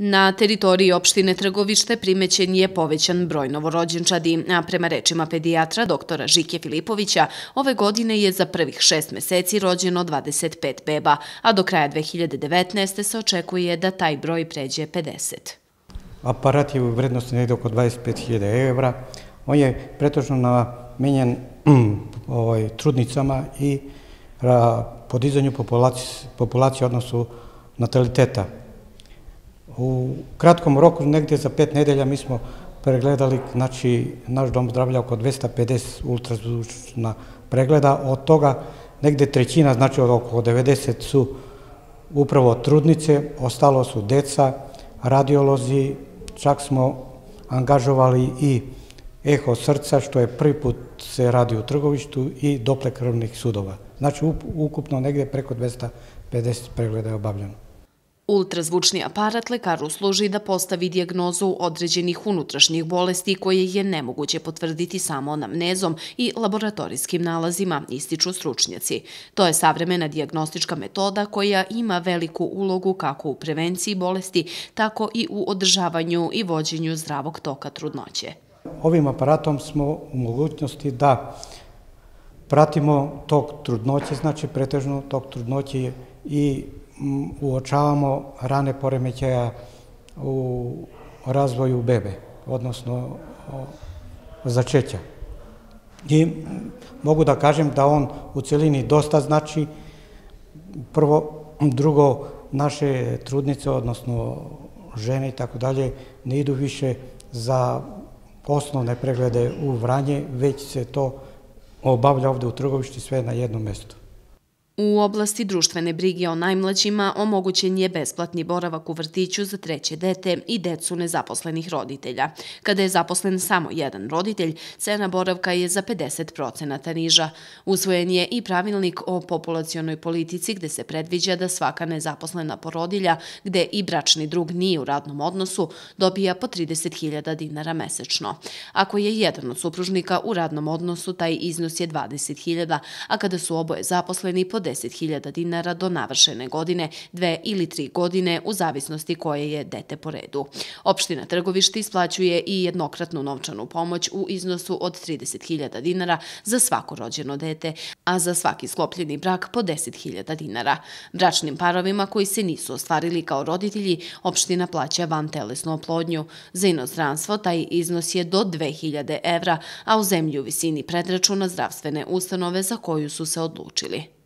Na teritoriji opštine Trgovište primećen je povećan broj novorođenčadi, a prema rečima pedijatra doktora Žike Filipovića, ove godine je za prvih šest meseci rođeno 25 beba, a do kraja 2019. se očekuje da taj broj pređe 50. Aparat je u vrednosti nekde oko 25.000 evra. On je pretočno namenjen mm, ovaj, trudnicama i podizanju populacije odnosu nataliteta. U kratkom roku, negdje za pet nedelja, mi smo pregledali, znači, naš dom zdravlja oko 250 ultrazvučna pregleda, od toga negdje trećina, znači oko 90 su upravo trudnice, ostalo su deca, radiolozi, čak smo angažovali i eho srca, što je prvi put se radi u trgovištu i dople krvnih sudova. Znači, ukupno negdje preko 250 pregleda je obavljeno. Ultrazvučni aparat lekaru služi da postavi dijagnozu određenih unutrašnjih bolesti koje je nemoguće potvrditi samo anamnezom i laboratorijskim nalazima, ističu stručnjaci. To je savremena dijagnostička metoda koja ima veliku ulogu kako u prevenciji bolesti, tako i u održavanju i vođenju zdravog toka trudnoće. Ovim aparatom smo u mogućnosti da pratimo tok trudnoće, znači pretežno tok trudnoće i uočavamo rane poremećaja u razvoju bebe, odnosno začeća. I mogu da kažem da on u celini dosta znači, prvo, drugo, naše trudnice, odnosno žene i tako dalje, ne idu više za osnovne preglede u Vranje, već se to obavlja ovde u trgovišti sve na jednom mestu. U oblasti društvene brige o najmlađima omogućen je besplatni boravak u vrtiću za treće dete i decu nezaposlenih roditelja. Kada je zaposlen samo jedan roditelj, cena boravka je za 50% niža. Usvojen je i pravilnik o populacijonoj politici gde se predviđa da svaka nezaposlena porodilja, gde i bračni drug nije u radnom odnosu, dobija po 30.000 dinara mesečno. Ako je jedan od supružnika u radnom odnosu, taj iznos je 20.000, a kada su oboje zaposleni po 10.000 dinara do navršene godine, dve ili tri godine u zavisnosti koje je dete po redu. Opština Trgovišti isplaćuje i jednokratnu novčanu pomoć u iznosu od 30.000 dinara za svako rođeno dete, a za svaki sklopljeni brak po 10.000 dinara. Bračnim parovima koji se nisu ostvarili kao roditelji, opština plaća van telesnu oplodnju. Za inostranstvo taj iznos je do 2.000 evra, a u zemlji u visini predračuna zdravstvene ustanove za koju su se odlučili.